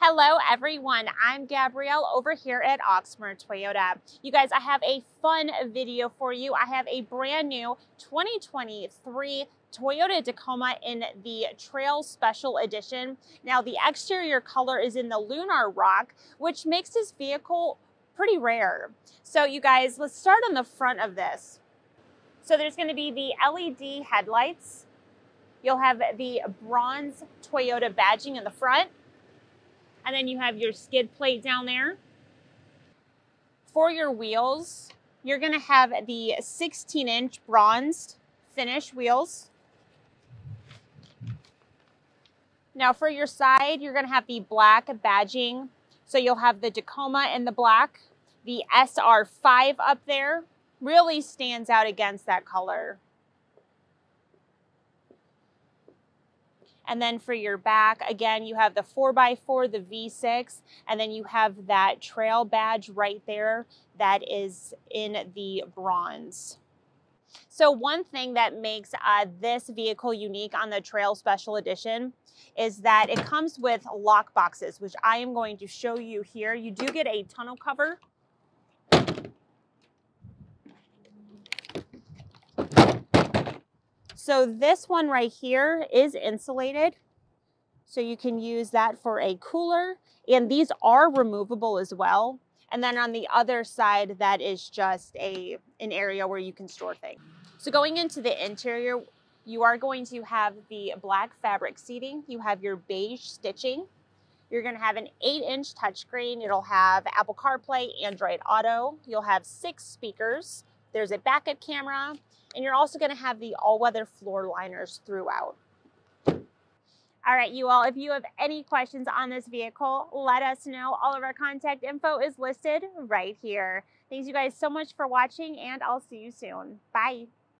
Hello everyone, I'm Gabrielle over here at Oxmoor Toyota. You guys, I have a fun video for you. I have a brand new 2023 Toyota Tacoma in the Trail Special Edition. Now the exterior color is in the Lunar Rock, which makes this vehicle pretty rare. So you guys, let's start on the front of this. So there's gonna be the LED headlights. You'll have the bronze Toyota badging in the front. And then you have your skid plate down there. For your wheels, you're gonna have the 16 inch bronzed finish wheels. Now for your side, you're gonna have the black badging. So you'll have the Tacoma in the black, the SR5 up there, really stands out against that color. And then for your back, again, you have the 4x4, the V6, and then you have that trail badge right there that is in the bronze. So one thing that makes uh, this vehicle unique on the Trail Special Edition is that it comes with lock boxes, which I am going to show you here. You do get a tunnel cover So this one right here is insulated. So you can use that for a cooler. And these are removable as well. And then on the other side, that is just a an area where you can store things. So going into the interior, you are going to have the black fabric seating. You have your beige stitching. You're gonna have an eight inch touchscreen. It'll have Apple CarPlay, Android Auto. You'll have six speakers. There's a backup camera, and you're also gonna have the all-weather floor liners throughout. All right, you all, if you have any questions on this vehicle, let us know. All of our contact info is listed right here. Thanks you guys so much for watching and I'll see you soon. Bye.